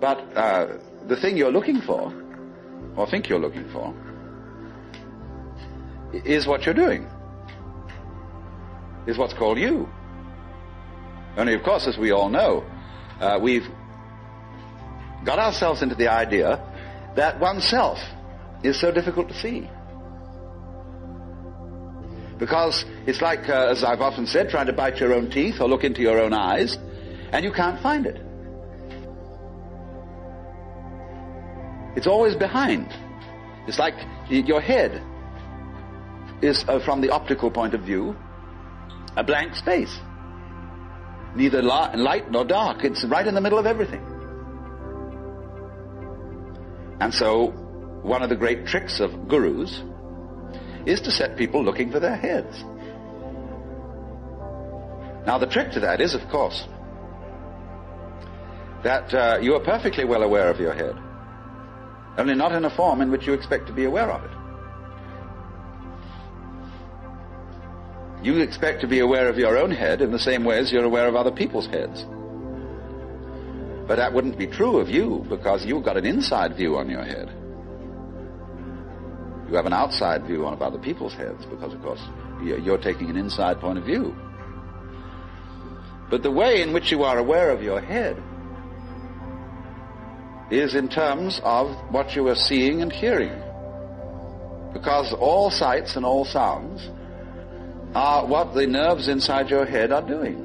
But uh, the thing you're looking for, or think you're looking for, is what you're doing. Is what's called you. Only, of course, as we all know, uh, we've got ourselves into the idea that oneself is so difficult to see. Because it's like, uh, as I've often said, trying to bite your own teeth or look into your own eyes, and you can't find it. It's always behind. It's like your head is, uh, from the optical point of view, a blank space. Neither light nor dark. It's right in the middle of everything. And so, one of the great tricks of gurus is to set people looking for their heads. Now, the trick to that is, of course, that uh, you are perfectly well aware of your head, only not in a form in which you expect to be aware of it. You expect to be aware of your own head in the same way as you're aware of other people's heads. But that wouldn't be true of you because you've got an inside view on your head. You have an outside view on other people's heads because, of course, you're taking an inside point of view. But the way in which you are aware of your head is in terms of what you are seeing and hearing. Because all sights and all sounds are what the nerves inside your head are doing.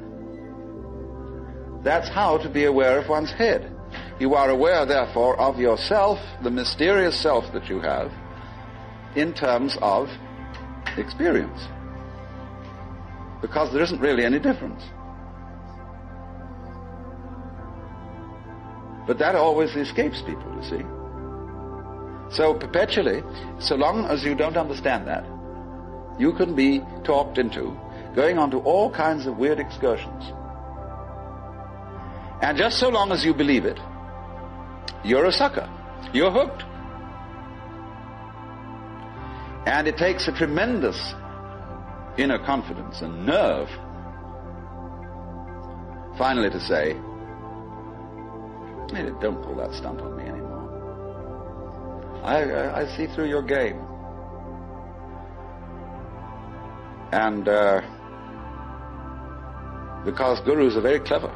That's how to be aware of one's head. You are aware, therefore, of yourself, the mysterious self that you have, in terms of experience. Because there isn't really any difference. But that always escapes people, you see. So perpetually, so long as you don't understand that, you can be talked into going on to all kinds of weird excursions. And just so long as you believe it, you're a sucker. You're hooked. And it takes a tremendous inner confidence and nerve finally to say, hey, don't pull that stunt on me anymore. I, I, I see through your game. And uh, because gurus are very clever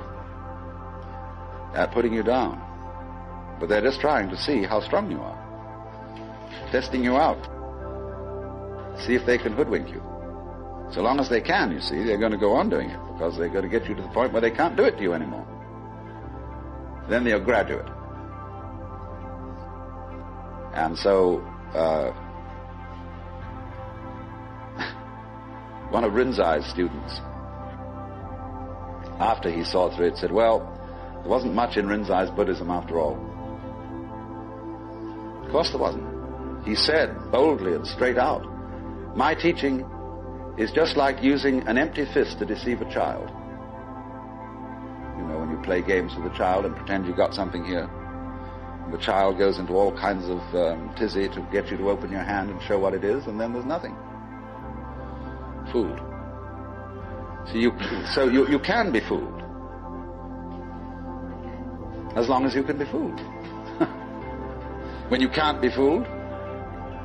at putting you down, but they're just trying to see how strong you are, testing you out see if they can hoodwink you. So long as they can, you see, they're going to go on doing it because they're going to get you to the point where they can't do it to you anymore. Then they'll graduate. And so, uh, one of Rinzai's students, after he saw through it, said, Well, there wasn't much in Rinzai's Buddhism after all. Of course there wasn't. He said boldly and straight out, my teaching is just like using an empty fist to deceive a child. You play games with a child and pretend you've got something here, the child goes into all kinds of um, tizzy to get you to open your hand and show what it is, and then there's nothing. Fooled. So you, so you, you can be fooled. As long as you can be fooled. when you can't be fooled,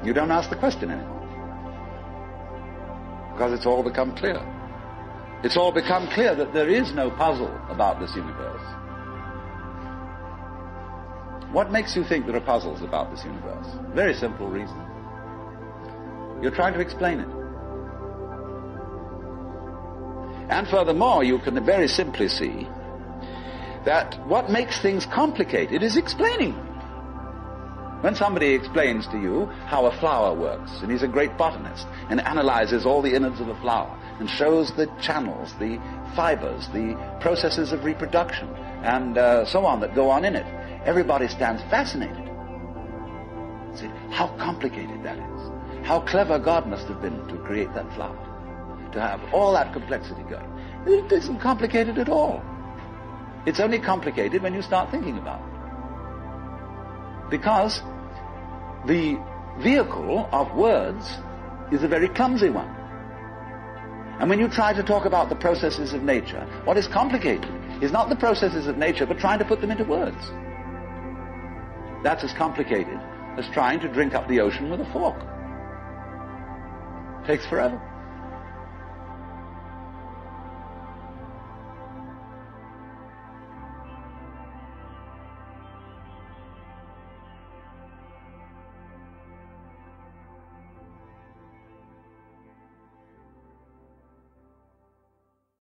you don't ask the question anymore because it's all become clear. It's all become clear that there is no puzzle about this universe. What makes you think there are puzzles about this universe? Very simple reason. You're trying to explain it. And furthermore, you can very simply see that what makes things complicated is explaining them. When somebody explains to you how a flower works, and he's a great botanist, and analyzes all the innards of a flower, and shows the channels, the fibers, the processes of reproduction, and uh, so on that go on in it, everybody stands fascinated. See, how complicated that is. How clever God must have been to create that flower, to have all that complexity going. It isn't complicated at all. It's only complicated when you start thinking about it. Because the vehicle of words is a very clumsy one. And when you try to talk about the processes of nature, what is complicated is not the processes of nature, but trying to put them into words. That's as complicated as trying to drink up the ocean with a fork. Takes forever.